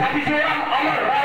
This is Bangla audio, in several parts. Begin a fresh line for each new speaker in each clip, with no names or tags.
Kapıcıyan alır.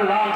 around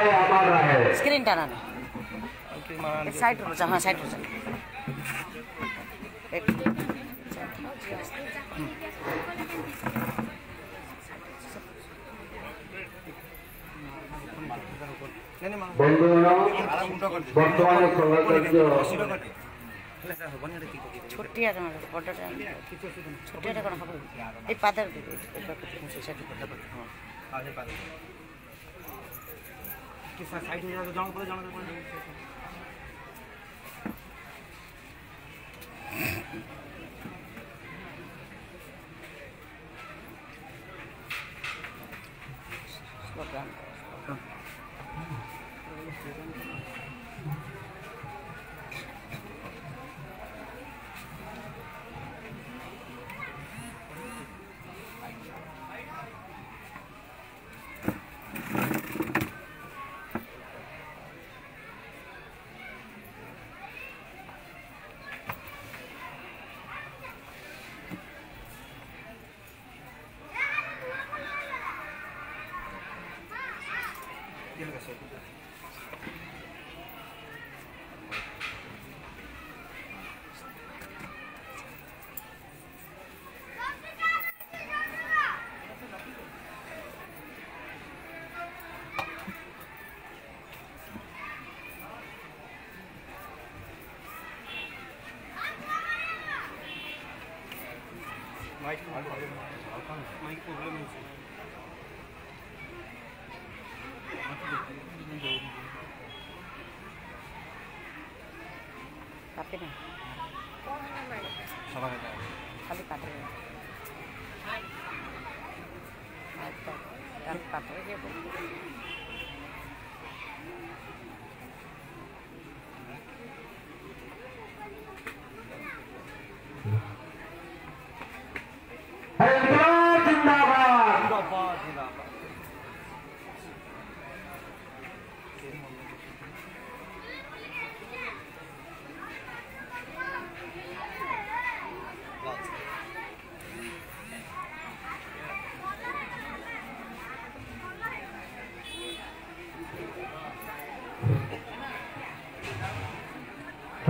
स्क्रीन टाना साइड रो जा हां साइड रो जा एक
বন্ধুরা বর্তমানে সভাচার্য
ଛୋଟିଆ କ'ଣ ବଡ଼ଟା ଛୋଟିଆଟା କ'ଣ ହେବ ଏଇ ପାଦରେ ଦେବେ আজকে স্যার
সাইড হয়ে যাবে জমা করে জমা করে
っていうのがそういうことです。কাটে খালি কাটে কাটে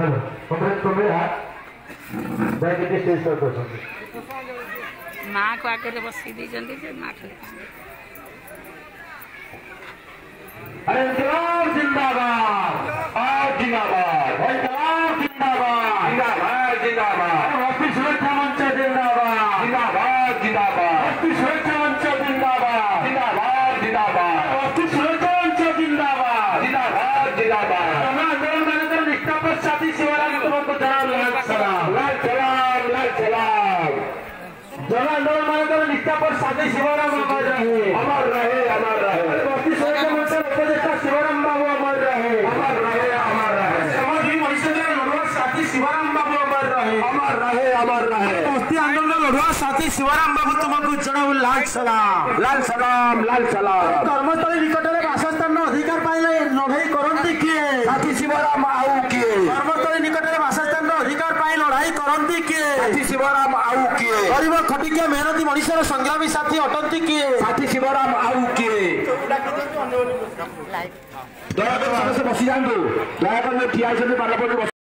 হ্যালো তোমরা তোমরা ଯାଇକି ଟିକେ ଷ୍ଟେଜ୍ କରିଛନ୍ତି
ମାଆକୁ ଆଗରେ ବସେଇ ଦେଇଛନ୍ତି ଯେ ମା
ଆରେ ଜିନ୍ଦାବାଦ সাথী শিবরাম বাবু তোমাকে জনাবু লাল সালাম
লাল সালাম লাল সালাম
কর্মস্থলী নিকটরে বাসস্থান অধিকার পাইলে লড়াই করতে কি
সাথী শিবরাম আউ কি
কর্মস্থলী নিকটরে বাসস্থান অধিকার পাই, লড়াই করতে কি? সাথী
শিবরাম
ଗରିବ ଖଟିକିଆ ମେହନତୀ ମଣିଷର ସଂଗ୍ରାମୀ ସାଥୀ ଅଟନ୍ତି କିଏ
ସାଥୀ ଶିବରାମ ଆଉ କିଏ
ଲାଇଭ୍
ଦୟାକରି ସମସ୍ତେ ବସିଯାଆନ୍ତୁ ଦୟାକରି ଠିଆ ହେଇଛନ୍ତି ପାର୍ଲାମେଣ୍ଟରେ ବସି